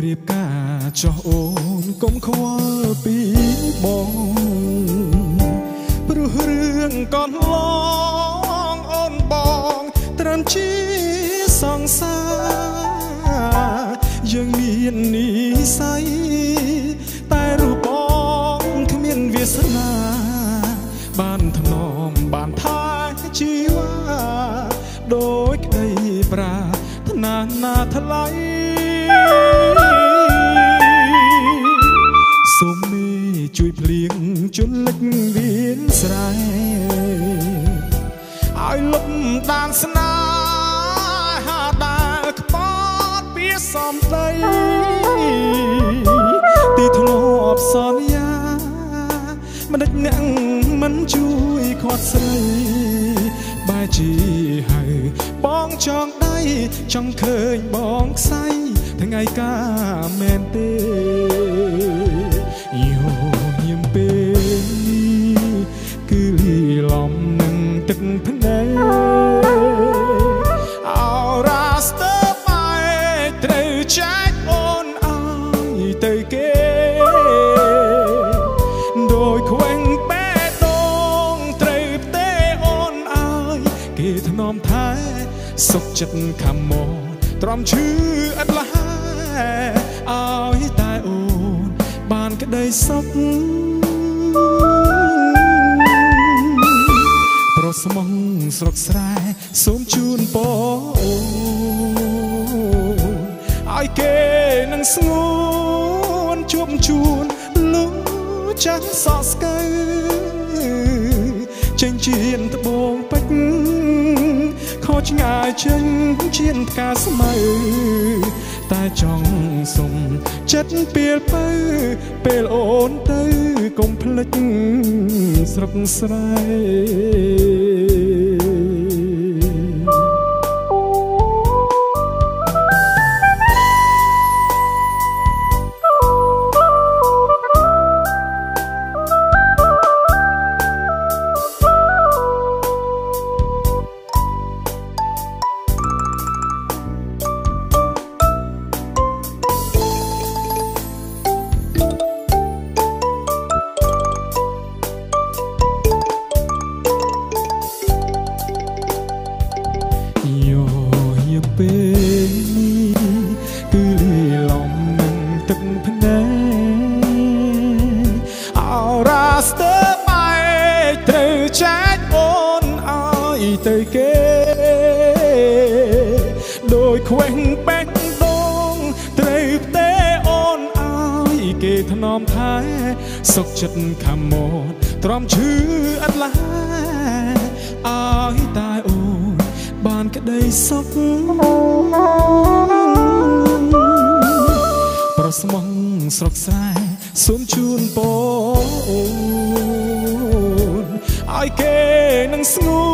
រៀបការចោះអូនកុំខ្វល់ពីបងព្រោះរឿងកន្លងអូនបងត្រឹមជាសង្សារយើងមាននិស័យតែរូបបងគ្មានវាសនា បានធនមបានថាជីវ៉ាដោយក្តីប្រាថ្នាណាថ្លៃ ជួយភ្លៀងជន់លិចវៀនស្រែឲ្យលុបដានស្នាហាដែលខ្ពតពីសំដីទីធ្លាប់សន្យាមិនដេចអ្នកមិនជួយខាត់ស្រីបែជាហើយបងចង់ដៃចង់ឃើញបងខ្សែថ្ងៃកាមែនទេ ទឹកភ្នែកអរ៉ាស្ទើបែកត្រូវចែកអូនអើយទៅគេដោយខ្វែងបែដងត្រូវផ្ទេអូនអើយគេធ្នមថែសុខចិត្តខំមកទ្រាំឈឺឥតលះឲ្យតែអូនបានក្តីសុខ ស្មងស្រុកស្រែសូមជូនពរអូនឲ្យគេនឹងស្ងួនជួបជួនលុចាស់សក់ស្កើចេញជៀនត្បូងពេជ្រខុសឆ្ងាយចេញជៀនផ្កាស្មៅតែចង់សុំចិត្តពេលទៅពេលអូនទៅកុំភ្លេចស្រុកស្រែ ស្ទើបែកត្រូវចែកអូនឲ្យទៅគេដោយខ្វែងបែកដងត្រូវផ្ទេអូនឲ្យគេធ្នមថែសុខចិត្តខំមកទ្រាំឈឺអត់ឡាឲ្យតែអូនបានក្តីសុខប្រស្មងស្រុកស្រែ សូមជូនពរអូនឲ្យគេនឹងស្ងួ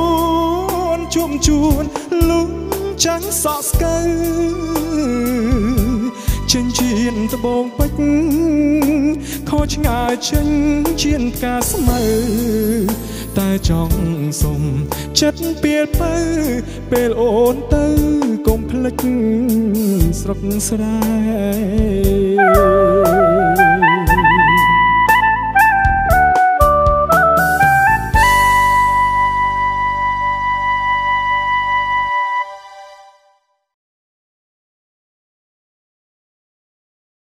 នជួបជួនលុំចាំងសក់ស្កើចេញជៀនត្បូងពេជ្រខុសឆ្ងាយចេញជៀនផ្កាស្មៅតែចង់សុំចិត្តពេលទៅពេលអូនទៅកុំភ្លេចស្រុកស្រែ